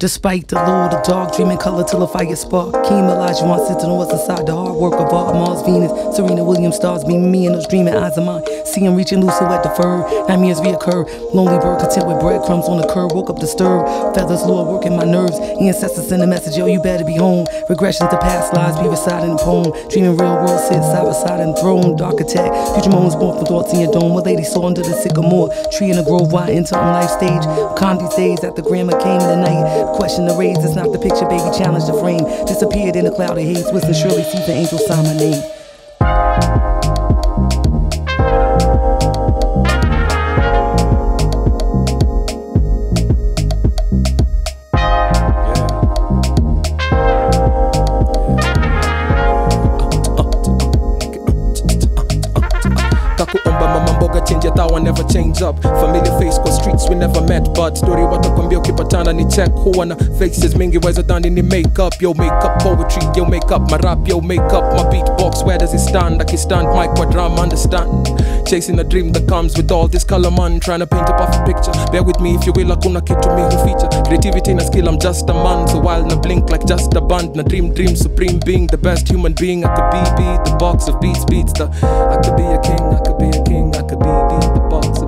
Despite the lure, the dark dreaming color till a fire spark. Keem Elijah one sitting what's inside the hard work of art. Mars, Venus, Serena Williams stars beaming me in those dreaming eyes of mine. See him reaching loose at the fur. Nightmares reoccur. Lonely bird content with breadcrumbs on the curb. Woke up disturbed. Feathers lure working my nerves. Ancestors send a message, yo, you better be home. Regression to past lives be reciting the poem. Dreaming real world sit side by side and throne. Dark attack. Future moments born from thoughts in your dome. What lady saw under the sycamore. Tree in the grove, why enter on life stage. Con these days the grandma came in the night. Question the raise, it's not the picture, baby. Challenge the frame. Disappeared in a cloud of haze. Whistling surely sees the angel sign my name. Change ya thawa never change up. Familiar face kwa streets we never met. But story watakwambia ukipatana ni check. Who huwa na faces mingy mingi weza dhani ni make up yo make up poetry yo make up my rap yo make up my beatbox where does it stand? I can stand kwa drama understand. Chasing a dream that comes with all this color man. Trying to paint a perfect picture. Bear with me if you will hakuna kitu mi huficha creativity na skill I'm just a man. So while na blink like just a band. Na dream dream supreme being. The best human being I could be. Be the box of beats beats the I could be a king I could be a king Could be be the box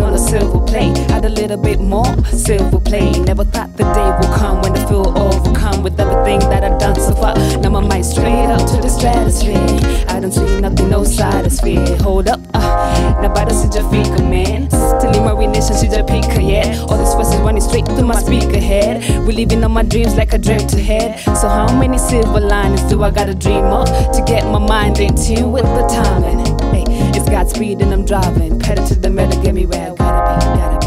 it on a silver plate, add a little bit more silver plate. Never thought the day would come when I feel overcome with everything that I've done so far. Now my mind straight up to the stratosphere. I don't see nothing, no side of sphere. Hold up, uh, nobody see your figure, man. Still in my nation, she just pick her yet. All this voices running straight through my speaker head. Reliving on my dreams like I dream to head. So how many silver linings do I gotta dream up to get my mind in tune with the timing? Hey, it's Godspeed and I'm driving. Pedal to the metal, get me where I gotta be, gotta be,